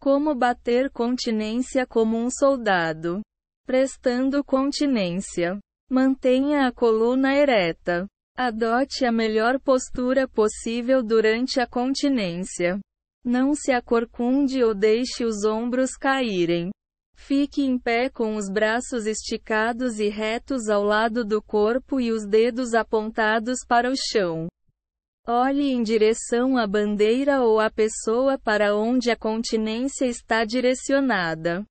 Como bater continência como um soldado. Prestando continência. Mantenha a coluna ereta. Adote a melhor postura possível durante a continência. Não se acorcunde ou deixe os ombros caírem. Fique em pé com os braços esticados e retos ao lado do corpo e os dedos apontados para o chão. Olhe em direção à bandeira ou à pessoa para onde a continência está direcionada.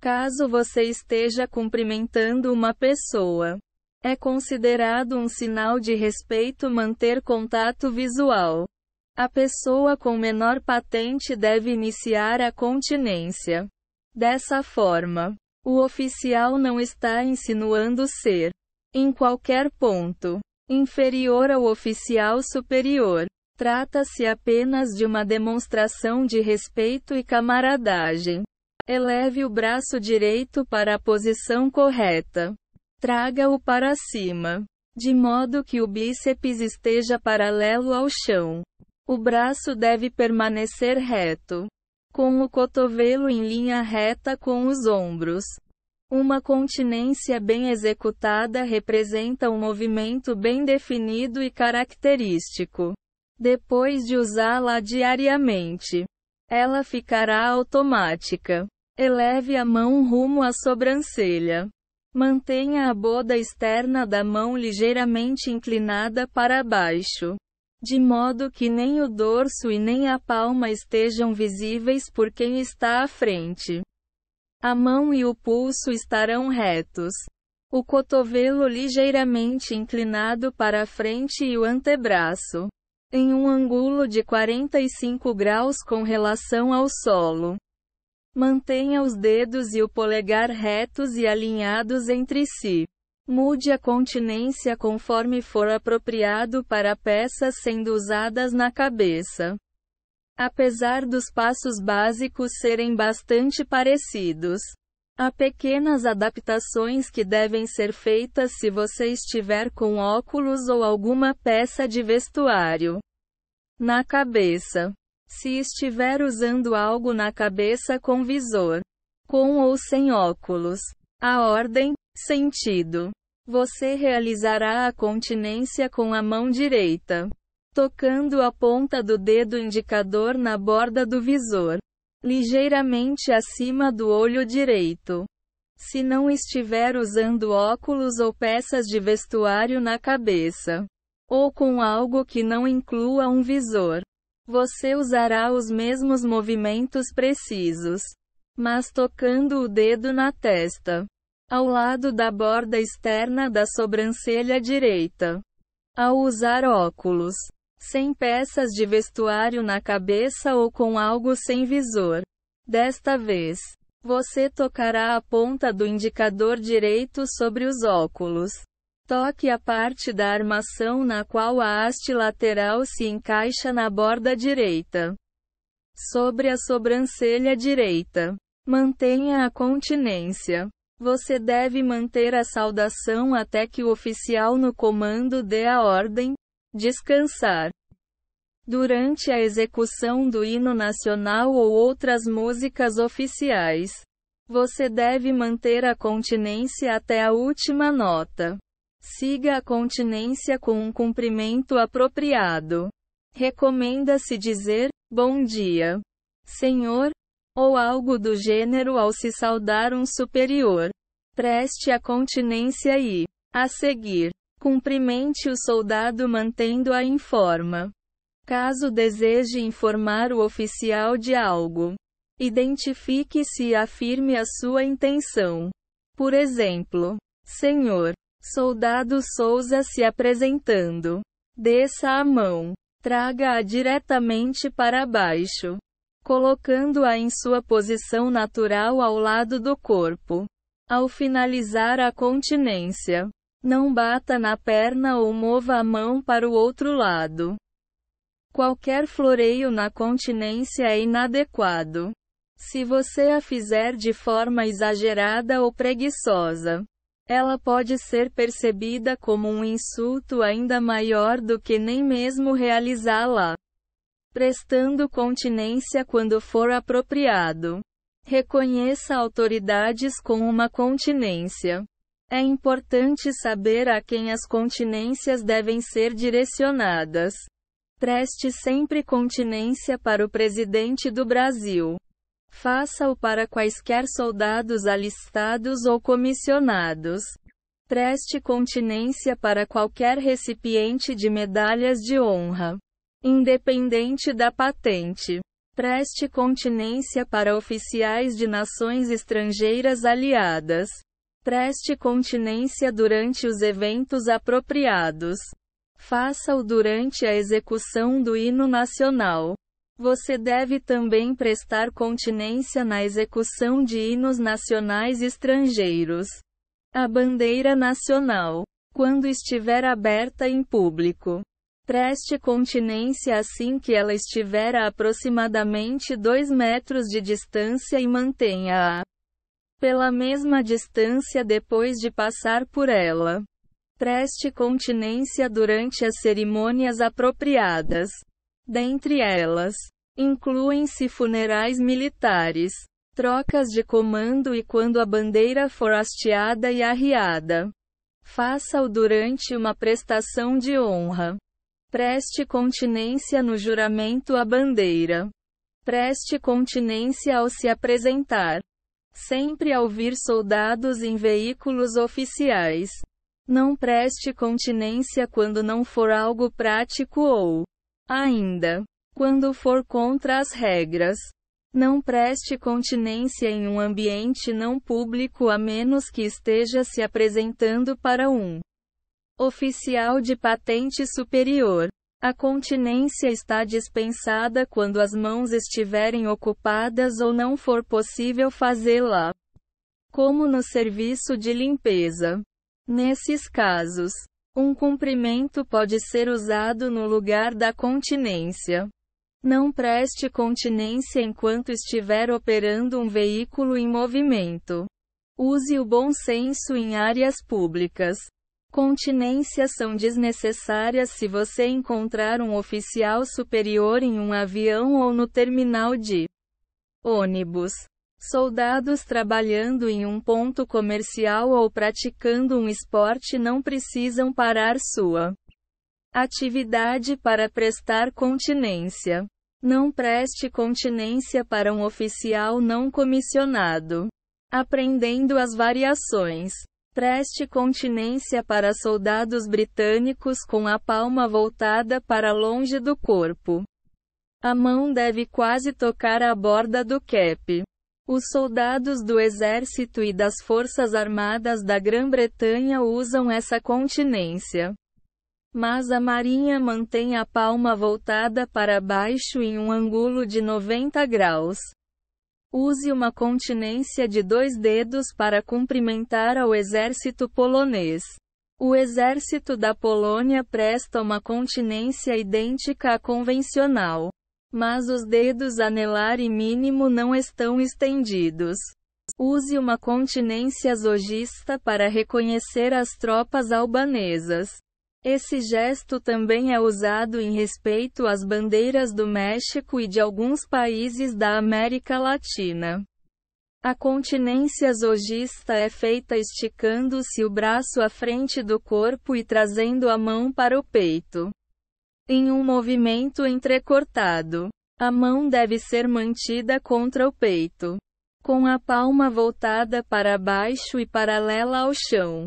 Caso você esteja cumprimentando uma pessoa, é considerado um sinal de respeito manter contato visual. A pessoa com menor patente deve iniciar a continência. Dessa forma, o oficial não está insinuando ser, em qualquer ponto, inferior ao oficial superior. Trata-se apenas de uma demonstração de respeito e camaradagem. Eleve o braço direito para a posição correta. Traga-o para cima, de modo que o bíceps esteja paralelo ao chão. O braço deve permanecer reto, com o cotovelo em linha reta com os ombros. Uma continência bem executada representa um movimento bem definido e característico. Depois de usá-la diariamente, ela ficará automática. Eleve a mão rumo à sobrancelha. Mantenha a boda externa da mão ligeiramente inclinada para baixo, de modo que nem o dorso e nem a palma estejam visíveis por quem está à frente. A mão e o pulso estarão retos. O cotovelo ligeiramente inclinado para a frente e o antebraço. Em um ângulo de 45 graus com relação ao solo. Mantenha os dedos e o polegar retos e alinhados entre si. Mude a continência conforme for apropriado para peças sendo usadas na cabeça. Apesar dos passos básicos serem bastante parecidos, há pequenas adaptações que devem ser feitas se você estiver com óculos ou alguma peça de vestuário na cabeça. Se estiver usando algo na cabeça com visor, com ou sem óculos, a ordem, sentido. Você realizará a continência com a mão direita tocando a ponta do dedo indicador na borda do visor, ligeiramente acima do olho direito. Se não estiver usando óculos ou peças de vestuário na cabeça, ou com algo que não inclua um visor, você usará os mesmos movimentos precisos, mas tocando o dedo na testa, ao lado da borda externa da sobrancelha direita. Ao usar óculos, sem peças de vestuário na cabeça ou com algo sem visor. Desta vez, você tocará a ponta do indicador direito sobre os óculos. Toque a parte da armação na qual a haste lateral se encaixa na borda direita. Sobre a sobrancelha direita. Mantenha a continência. Você deve manter a saudação até que o oficial no comando dê a ordem, descansar. Durante a execução do hino nacional ou outras músicas oficiais, você deve manter a continência até a última nota. Siga a continência com um cumprimento apropriado. Recomenda-se dizer, bom dia, senhor, ou algo do gênero ao se saudar um superior. Preste a continência e, a seguir, Cumprimente o soldado mantendo-a em forma. Caso deseje informar o oficial de algo, identifique-se e afirme a sua intenção. Por exemplo, Senhor, soldado Souza se apresentando. Desça a mão. Traga-a diretamente para baixo, colocando-a em sua posição natural ao lado do corpo. Ao finalizar a continência, não bata na perna ou mova a mão para o outro lado. Qualquer floreio na continência é inadequado. Se você a fizer de forma exagerada ou preguiçosa, ela pode ser percebida como um insulto ainda maior do que nem mesmo realizá-la. prestando continência quando for apropriado. Reconheça autoridades com uma continência. É importante saber a quem as continências devem ser direcionadas. Preste sempre continência para o presidente do Brasil. Faça-o para quaisquer soldados alistados ou comissionados. Preste continência para qualquer recipiente de medalhas de honra independente da patente. Preste continência para oficiais de nações estrangeiras aliadas. Preste continência durante os eventos apropriados. Faça-o durante a execução do hino nacional. Você deve também prestar continência na execução de hinos nacionais estrangeiros. A bandeira nacional, quando estiver aberta em público, Preste continência assim que ela estiver a aproximadamente 2 metros de distância e mantenha-a pela mesma distância depois de passar por ela. Preste continência durante as cerimônias apropriadas. Dentre elas, incluem-se funerais militares, trocas de comando e quando a bandeira for hasteada e arriada. Faça-o durante uma prestação de honra. Preste continência no juramento à bandeira. Preste continência ao se apresentar. Sempre ao vir soldados em veículos oficiais. Não preste continência quando não for algo prático ou, ainda, quando for contra as regras. Não preste continência em um ambiente não público a menos que esteja se apresentando para um Oficial de patente superior. A continência está dispensada quando as mãos estiverem ocupadas ou não for possível fazê-la. Como no serviço de limpeza. Nesses casos, um cumprimento pode ser usado no lugar da continência. Não preste continência enquanto estiver operando um veículo em movimento. Use o bom senso em áreas públicas. Continências são desnecessárias se você encontrar um oficial superior em um avião ou no terminal de ônibus. Soldados trabalhando em um ponto comercial ou praticando um esporte não precisam parar sua atividade para prestar continência. Não preste continência para um oficial não comissionado. Aprendendo as variações. Preste continência para soldados britânicos com a palma voltada para longe do corpo. A mão deve quase tocar a borda do cap. Os soldados do exército e das forças armadas da Grã-Bretanha usam essa continência. Mas a marinha mantém a palma voltada para baixo em um ângulo de 90 graus. Use uma continência de dois dedos para cumprimentar ao exército polonês. O exército da Polônia presta uma continência idêntica à convencional. Mas os dedos anelar e mínimo não estão estendidos. Use uma continência zogista para reconhecer as tropas albanesas. Esse gesto também é usado em respeito às bandeiras do México e de alguns países da América Latina. A continência zogista é feita esticando-se o braço à frente do corpo e trazendo a mão para o peito. Em um movimento entrecortado, a mão deve ser mantida contra o peito, com a palma voltada para baixo e paralela ao chão.